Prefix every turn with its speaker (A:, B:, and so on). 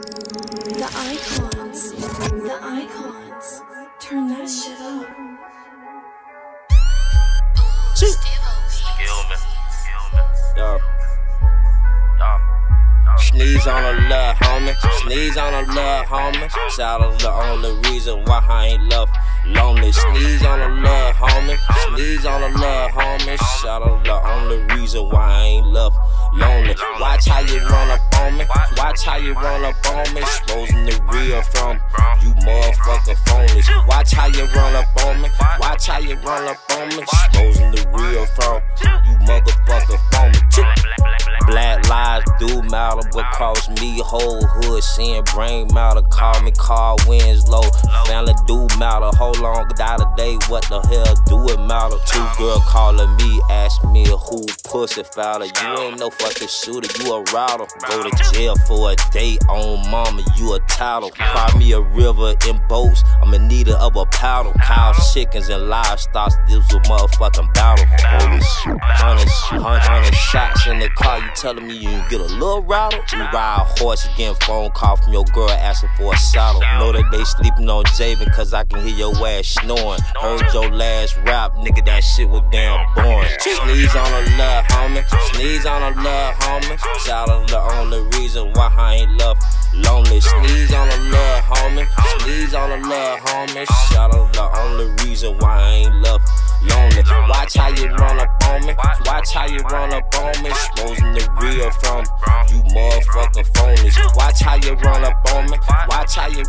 A: The icons. The icons. Turn that shit up.
B: Kill
C: Sneeze on a love, homie. Sneeze on a love, homie. Shout out the only reason why I ain't left lonely. Sneeze on a love, homie. Sneeze on a love, homie. Shout out the only reason why I ain't left lonely. Watch how you run up on me. Watch how you run up on me. Exposing the real from you motherfucker phony. Watch how you run up on me. Watch how you run up on me. Exposing the real from you motherfucker phony. Do matter, but cost me whole hood. Seeing brain matter, call me Carl Winslow. Family do matter, hold on, die day, What the hell do it matter? Two girl calling me, ask me who pussy fouler. You ain't no fucking shooter, you a router. Go to jail for a day on mama, you a title. Cry me a river in boats, I'm in need of a paddle. Cows, chickens, and livestock, this was motherfucking battle. Hundred, hundred, shots in the car, you telling me you get a little rattle? You ride a horse, you getting phone call from your girl asking for a saddle. Know that they sleeping on Javen, cause I can hear your ass snoring. Heard your last rap, nigga, that shit was damn boring. Sneeze on a love, homie. Sneeze on a love, homie. Out the only reason why I ain't left lonely. Sneeze on a love, homie. Sneeze on a love, homie. Shout out the only reason why I ain't left lonely. Watch how you run up on me. Watch how you run up on me. Exposing the real from you motherfucking phonies. Watch how you run up on me. Watch how you